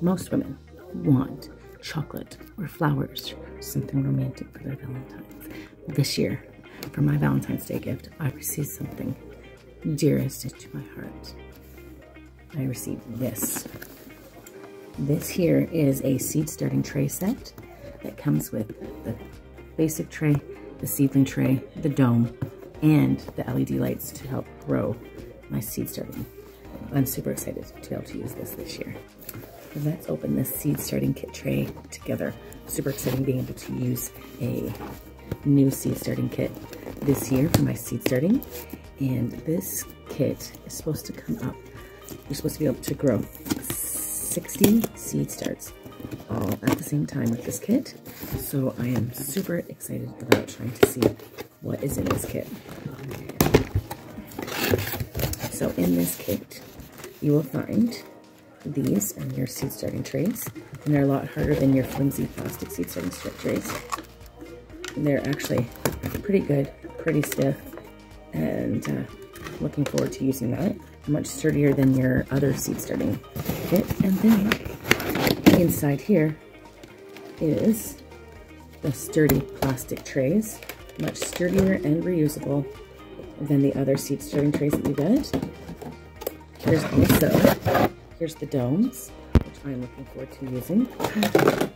most women want chocolate or flowers, something romantic for their Valentine's. This year, for my Valentine's Day gift, I received something dearest to my heart. I received this. This here is a seed starting tray set that comes with the basic tray, the seedling tray, the dome, and the LED lights to help grow my seed starting. I'm super excited to be able to use this this year. Let's open this seed starting kit tray together. Super exciting being able to use a new seed starting kit this year for my seed starting. And this kit is supposed to come up. You're supposed to be able to grow 60 seed starts all at the same time with this kit. So I am super excited about trying to see what is in this kit. So in this kit, you will find these are your seed starting trays. And they're a lot harder than your flimsy plastic seed starting trays. And they're actually pretty good, pretty stiff, and uh, looking forward to using that. Much sturdier than your other seed starting kit. And then inside here is the sturdy plastic trays, much sturdier and reusable than the other seed starting trays that you get. There's also, here's the domes, which I'm looking forward to using. Oh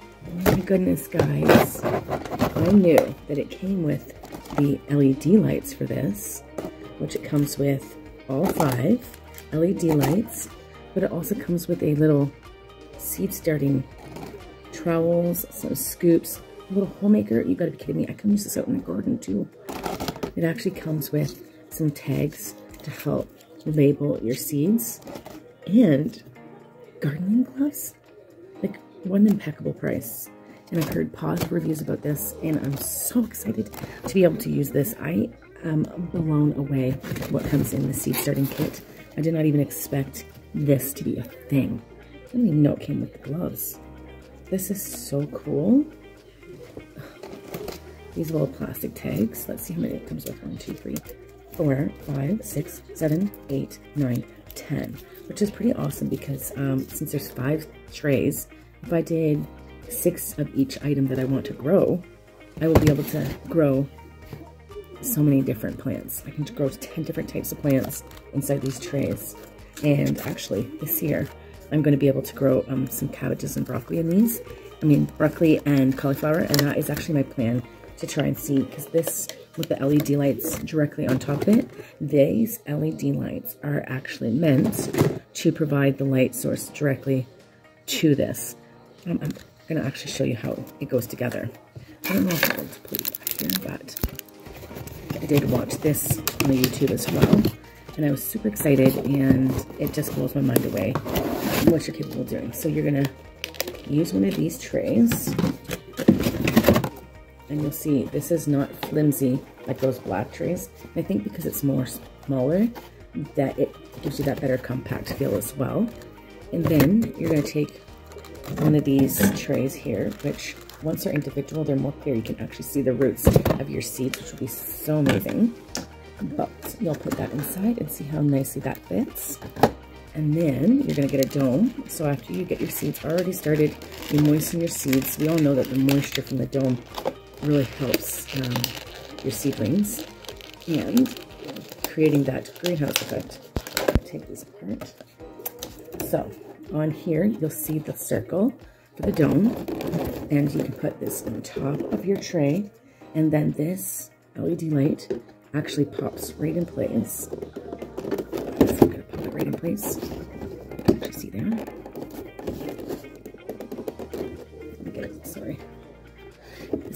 my goodness, guys. I knew that it came with the LED lights for this, which it comes with all five LED lights, but it also comes with a little seed starting trowels, some scoops, a little hole maker. You gotta be kidding me. I can use this out in the garden too. It actually comes with some tags to help label your seeds and gardening gloves. Like one impeccable price. And I've heard positive reviews about this and I'm so excited to be able to use this. I am blown away what comes in the seed starting kit. I did not even expect this to be a thing. I didn't even know it came with the gloves. This is so cool. These little plastic tags. Let's see how many it comes with. One, two, three, four, five, six, seven, eight, nine, ten. Which is pretty awesome because um, since there's five trays, if I did six of each item that I want to grow, I will be able to grow so many different plants. I can grow 10 different types of plants inside these trays. And actually, this year, I'm going to be able to grow um, some cabbages and broccoli in these. I mean, broccoli and cauliflower, and that is actually my plan to try and see, because this, with the LED lights directly on top of it, these LED lights are actually meant to provide the light source directly to this. Um, I'm going to actually show you how it goes together. I don't know if it back here, but I did watch this on YouTube as well, and I was super excited, and it just blows my mind away what you're capable of doing. So you're going to use one of these trays, and you'll see this is not flimsy like those black trays. I think because it's more smaller, that it gives you that better compact feel as well. And then you're going to take one of these trays here, which once they're individual, they're more clear. You can actually see the roots of your seeds, which will be so amazing. But you'll put that inside and see how nicely that fits. And then you're gonna get a dome. So after you get your seeds already started, you moisten your seeds. We all know that the moisture from the dome really helps um, your seedlings and creating that greenhouse effect. Take this apart. So on here, you'll see the circle for the dome and you can put this on top of your tray and then this LED light actually pops right in place. So I'm gonna pop it right in place. You see there?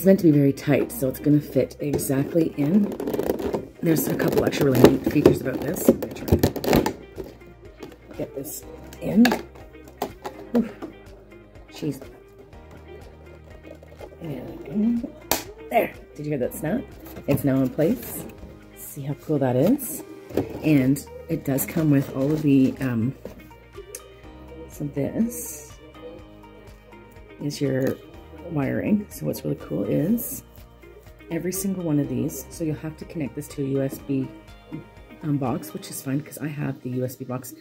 It's meant to be very tight, so it's gonna fit exactly in. There's a couple extra really neat features about this. I'm gonna try to get this in. Jeez. And there. Did you hear that snap? It's now in place. See how cool that is? And it does come with all of the, um, so this is your wiring. So what's really cool is every single one of these, so you'll have to connect this to a USB um, box, which is fine because I have the USB box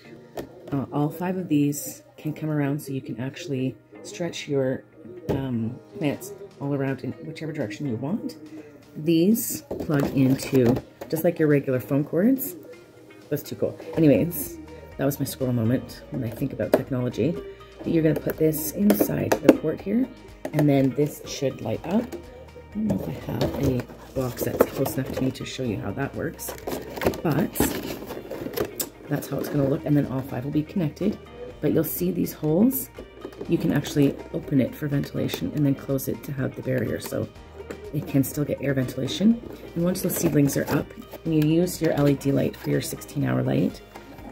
Uh, all five of these can come around so you can actually stretch your um, plants all around in whichever direction you want. These plug into, just like your regular phone cords. That's too cool. Anyways, that was my squirrel moment when I think about technology. But you're gonna put this inside the port here, and then this should light up. I don't know if I have a box that's close enough to me to show you how that works, but that's how it's gonna look. And then all five will be connected, but you'll see these holes. You can actually open it for ventilation and then close it to have the barrier. So it can still get air ventilation. And once those seedlings are up, you use your LED light for your 16 hour light,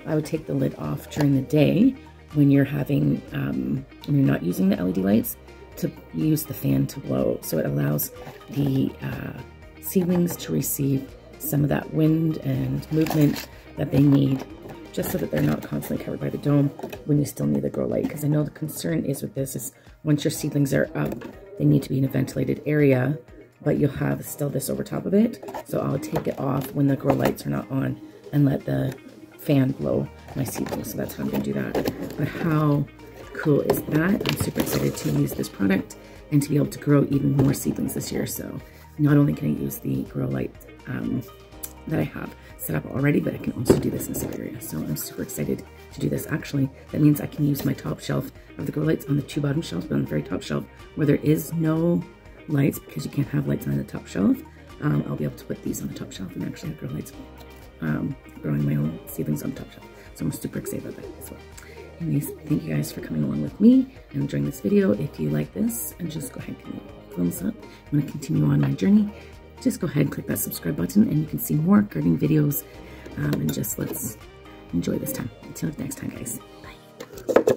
I would take the lid off during the day when you're having, um, when you're not using the LED lights to use the fan to blow. So it allows the uh, seedlings to receive some of that wind and movement that they need just so that they're not constantly covered by the dome when you still need the grow light. Because I know the concern is with this is once your seedlings are up, they need to be in a ventilated area, but you'll have still this over top of it. So I'll take it off when the grow lights are not on and let the fan blow my seedlings. So that's how I'm gonna do that. But how cool is that? I'm super excited to use this product and to be able to grow even more seedlings this year. So not only can I use the grow light um, that I have set up already, but I can also do this in area. So I'm super excited to do this. Actually, that means I can use my top shelf of the grow lights on the two bottom shelves, but on the very top shelf where there is no lights because you can't have lights on the top shelf. Um, I'll be able to put these on the top shelf and actually have grow lights um, growing my own seedlings on top shelf. So I'm super excited about that as well. Anyways, thank you guys for coming along with me and enjoying this video. If you like this, and just go ahead and thumbs up. I'm going to continue on my journey. Just go ahead and click that subscribe button and you can see more gardening videos. Um, and just let's enjoy this time. Until next time, guys. Bye.